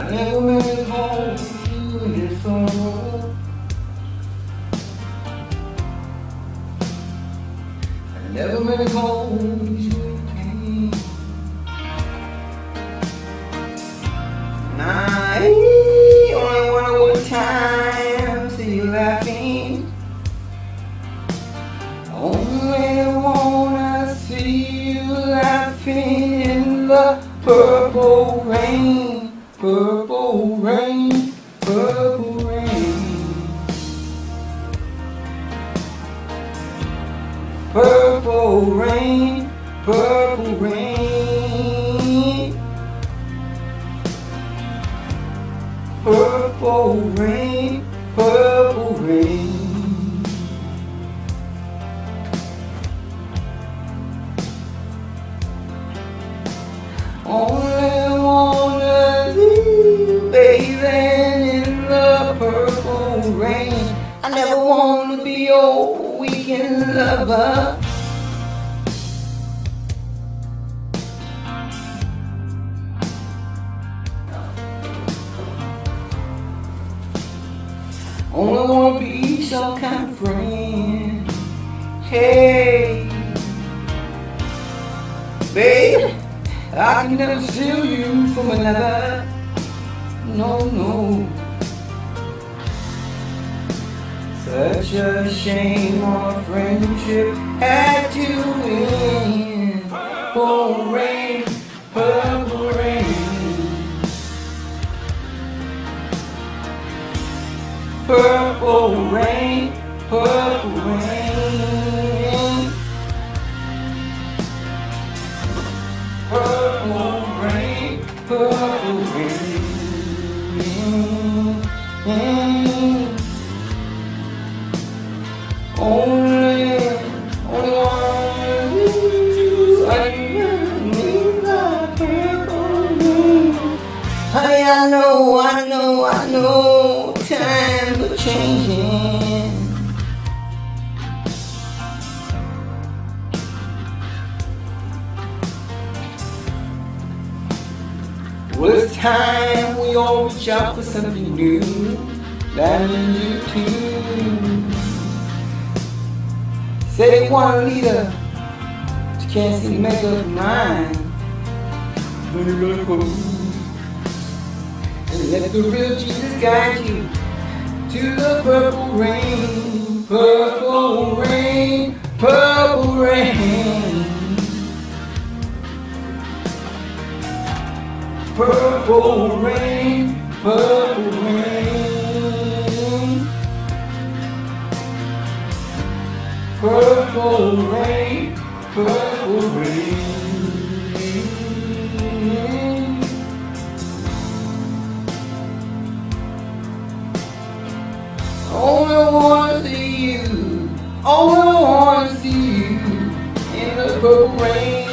I never meant to hold you in this sorrow. I never meant to hold you in pain. And I only wonder what time see you laughing. Only wanna see you laughing in the purple rain, purple rain, purple rain. Purple rain, purple rain. Purple rain, purple rain. Only I never wanna be your weekend lover. Only wanna be some kind of friend. Hey, babe, I can never steal you from another. No, no. Such a shame our friendship had to end. Purple rain, purple rain. Purple rain, purple rain. Purple rain, purple rain. Only, only one you, I need the purple rain. Honey, I know, I know, I know, times are changing. Well, it's time we all reach out for something new. That means you too. Say they want a leader, but you can't seem to make up your mind. When you look for and let the real Jesus guide you to the purple rain, purple rain, purple rain. Purple rain, purple rain. Only wanna see you, only wanna see you in the purple rain.